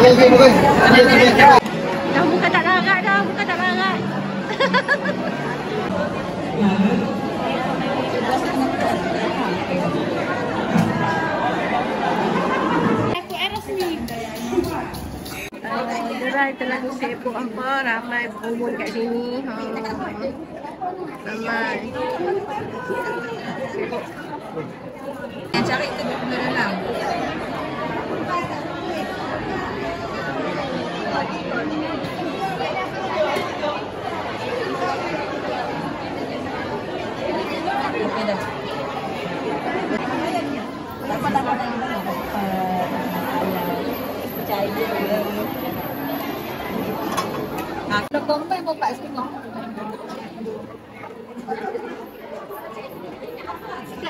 Dah muka tak larat dah, muka tak larat. Gerai terlalu sibuk apa ramai berumur kat sini. Ha. Ramai. Yang cari kita guna Sedap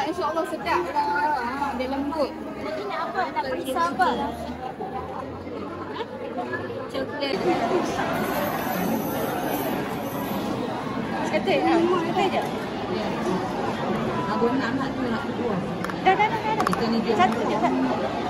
insyaAllah sedap lah. Dia lembut. Nanti nak apa? Nak pergi Sabar. Kata, ha, kata je. Abang nak nak tu nak kedua. Dah, dah, dah, dah. Kita ni dia. Satu je, satu.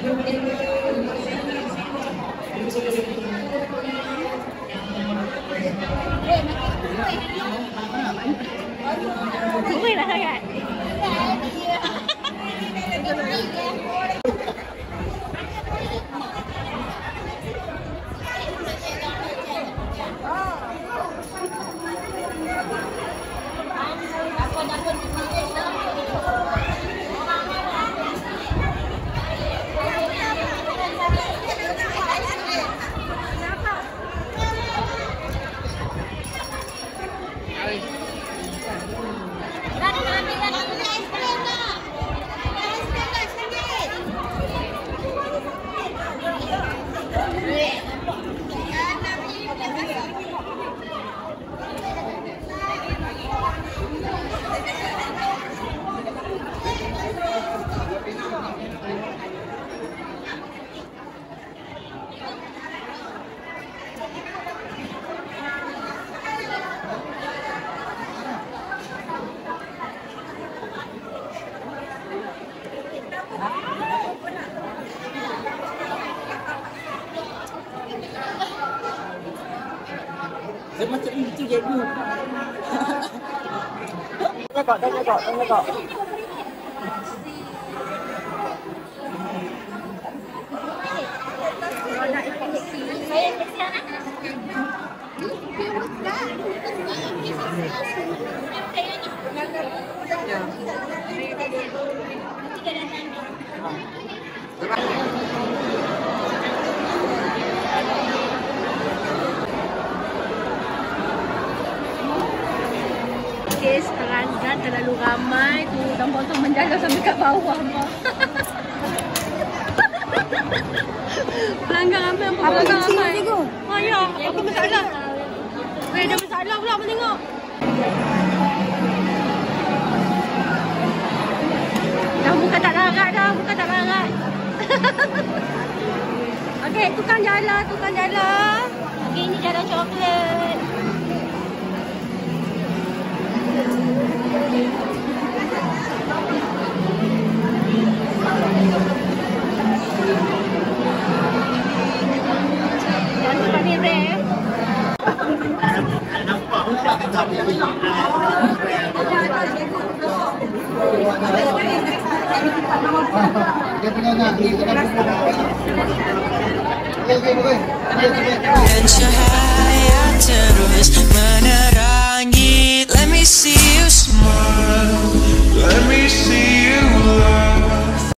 Thank you. 哎。Dia macam itu cikgu. Tengok, tengok, tengok. Kes pelanggan terlalu ramai tu. Nampak tu menjaga sampai kat bawah pelanggan ramai apa pelanggan ramai. Oh ya, apa masalah? Eh, ada masalah pula apa tengok. Dah muka tak larat dah, muka tak larat. Okey, tukang jalan, tukang jalan Get your head